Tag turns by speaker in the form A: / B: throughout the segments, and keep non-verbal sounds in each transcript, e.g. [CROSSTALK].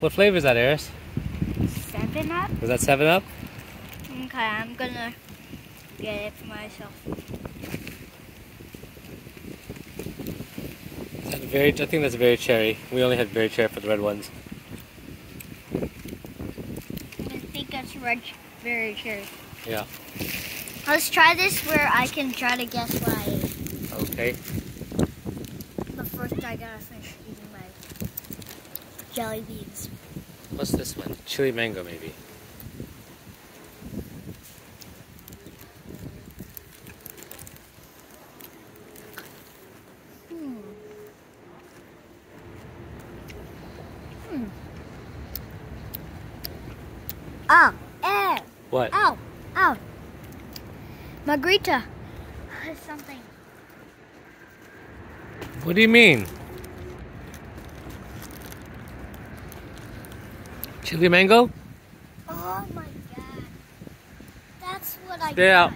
A: What flavor is that, Aarys?
B: Seven Up?
A: Was that 7 Up?
B: Okay, I'm gonna get it for myself.
A: Is that very, I think that's very cherry. We only had very cherry for the red ones.
B: I think that's red very cherry.
A: Yeah.
B: Let's try this where I can try to guess what I ate.
A: Okay.
B: But first I gotta finish eating jelly beans.
A: What's this one? Chili mango, maybe.
B: Hmm. Hmm. Oh, eh.
A: What?
B: Ow, ow. Margarita. [SIGHS] Something.
A: What do you mean? Chili mango?
B: Oh my god. That's what I
A: Spit out.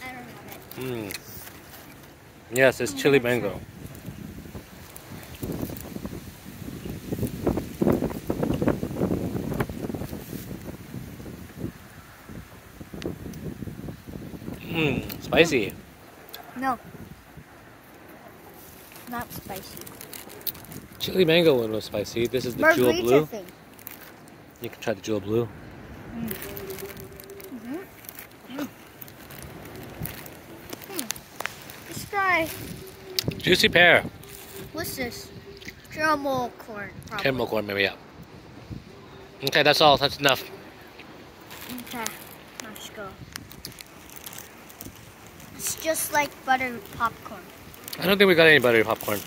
B: I don't have it.
A: Mm. Yes, it's
B: I'm
A: chili
B: try.
A: mango. Mmm, spicy.
B: No. Not spicy.
A: Chili mango one was spicy. This is the jewel blue.
B: thing.
A: You can try the jewel blue.
B: Mm. Hmm. This guy.
A: Juicy pear.
B: What's this? Caramel corn. Probably.
A: Caramel corn, maybe, yeah. Okay, that's all. That's enough.
B: Okay. Let's go. It's just like buttered popcorn.
A: I don't think we got any buttery popcorn.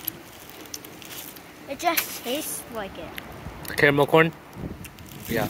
B: It just tastes like it.
A: Caramel corn? Yeah.